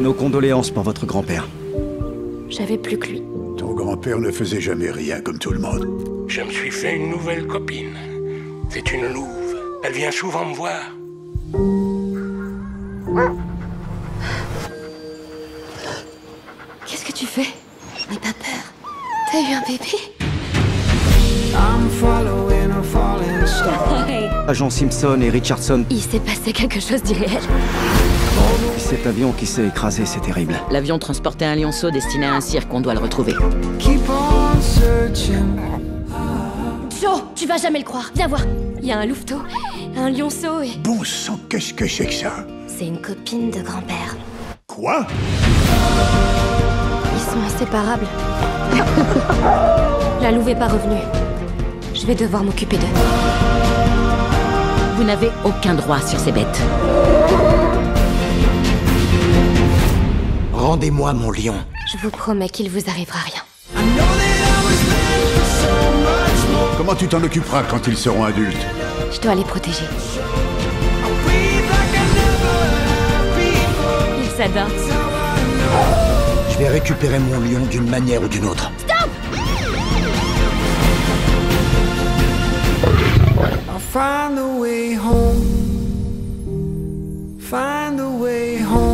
Nos condoléances pour votre grand-père. J'avais plus que lui. Ton grand-père ne faisait jamais rien comme tout le monde. Je me suis fait une nouvelle copine. C'est une louve. Elle vient souvent me voir. Qu'est-ce que tu fais? N'aie pas peur. T'as eu un bébé? Agent Simpson et Richardson, Il s'est passé quelque chose d'irréel. Cet avion qui s'est écrasé, c'est terrible. L'avion transportait un lionceau destiné à un cirque, on doit le retrouver. Joe, tu vas jamais le croire. Viens voir. Il y a un louveteau, un lionceau et... Bon sang, qu'est-ce que c'est que ça? C'est une copine de grand-père. Quoi? Ils sont inséparables. La louve est pas revenue. Je vais devoir m'occuper d'eux. Vous n'avez aucun droit sur ces bêtes. Rendez-moi mon lion. Je vous promets qu'il vous arrivera rien. Comment tu t'en occuperas quand ils seront adultes Je dois les protéger. Ils s'adorent. Je vais récupérer mon lion d'une manière ou d'une autre. Stop find way home. Find way home.